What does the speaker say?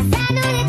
Cause I know